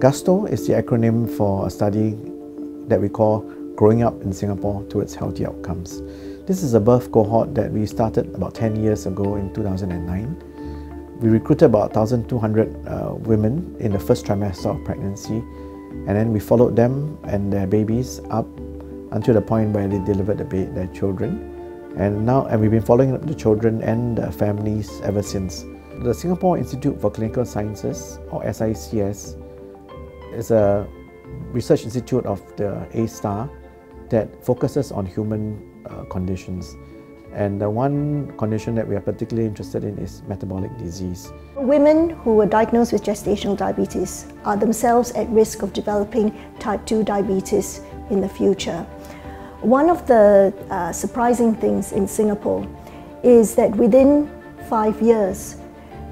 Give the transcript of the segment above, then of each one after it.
GUSTO is the acronym for a study that we call Growing Up in Singapore Towards Healthy Outcomes. This is a birth cohort that we started about 10 years ago in 2009. We recruited about 1,200 uh, women in the first trimester of pregnancy and then we followed them and their babies up until the point where they delivered the their children. And now and we've been following up the children and the families ever since. The Singapore Institute for Clinical Sciences, or SICS, is a research institute of the A*STAR that focuses on human uh, conditions. And the one condition that we are particularly interested in is metabolic disease. Women who were diagnosed with gestational diabetes are themselves at risk of developing type 2 diabetes in the future. One of the uh, surprising things in Singapore is that within five years,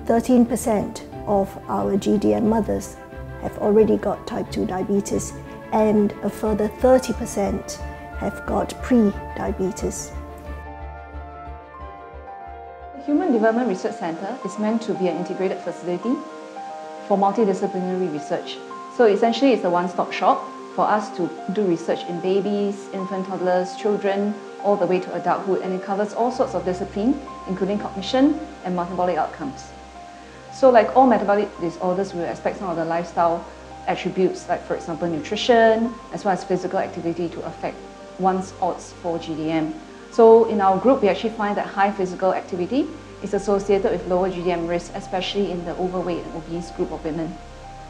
13% of our GDM mothers have already got type 2 diabetes and a further 30% have got pre-diabetes. The Human Development Research Centre is meant to be an integrated facility for multidisciplinary research. So essentially it's a one-stop shop for us to do research in babies, infant toddlers, children, all the way to adulthood and it covers all sorts of discipline including cognition and metabolic outcomes. So like all metabolic disorders, we expect some of the lifestyle attributes, like for example nutrition, as well as physical activity to affect one's odds for GDM. So in our group, we actually find that high physical activity is associated with lower GDM risk, especially in the overweight and obese group of women.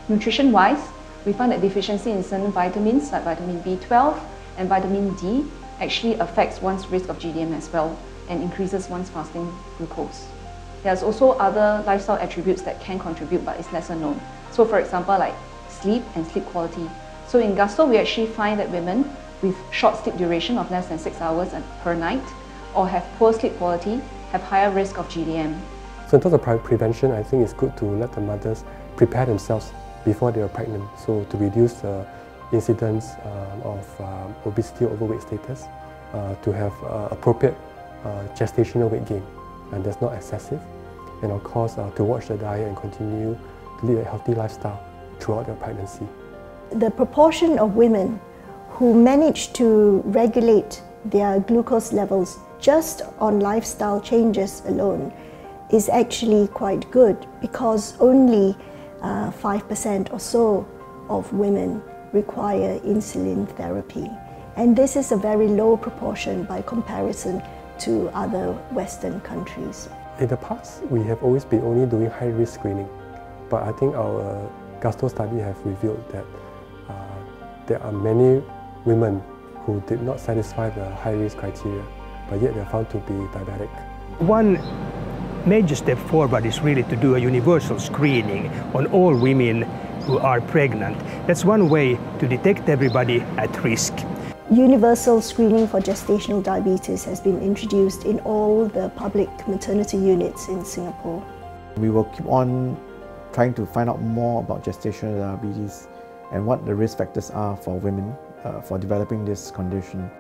Nutrition-wise, we find that deficiency in certain vitamins like vitamin B12 and vitamin D actually affects one's risk of GDM as well and increases one's fasting glucose. There's also other lifestyle attributes that can contribute but is lesser known. So for example, like sleep and sleep quality. So in GUSTO, we actually find that women with short sleep duration of less than 6 hours per night or have poor sleep quality have higher risk of GDM. So in terms of prevention, I think it's good to let the mothers prepare themselves before they are pregnant. So to reduce the incidence uh, of uh, obesity or overweight status, uh, to have appropriate gestational weight gain and that's not excessive. And of course, to watch the diet and continue to lead a healthy lifestyle throughout their pregnancy. The proportion of women who manage to regulate their glucose levels just on lifestyle changes alone is actually quite good because only 5% uh, or so of women require insulin therapy. And this is a very low proportion by comparison to other Western countries. In the past, we have always been only doing high-risk screening, but I think our GUSTO study have revealed that uh, there are many women who did not satisfy the high-risk criteria, but yet they're found to be diabetic. One major step forward is really to do a universal screening on all women who are pregnant. That's one way to detect everybody at risk. Universal screening for gestational diabetes has been introduced in all the public maternity units in Singapore. We will keep on trying to find out more about gestational diabetes and what the risk factors are for women uh, for developing this condition.